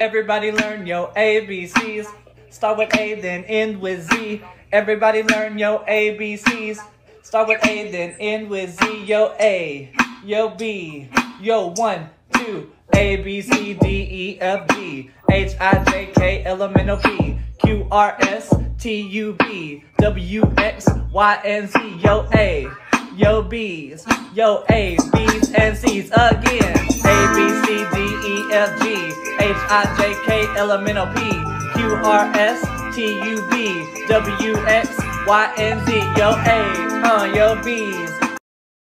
Everybody learn yo ABCs. Start with A, then end with Z. Everybody learn yo ABCs. Start with A, then end with Z. Yo A, yo B, yo one, two, A, B, C, D, E, F, G, H, I, J, K, L, M, N, O, P, Q, R, S, T, U, V, W, X, Y, and Z. Yo A, yo B's, yo A, B's, and C's again. F, G, H, I, J, K, L, M, N, O, P, Q, R, S, T, U, V, W, X, Y, and Z. Yo A, uh, yo B's,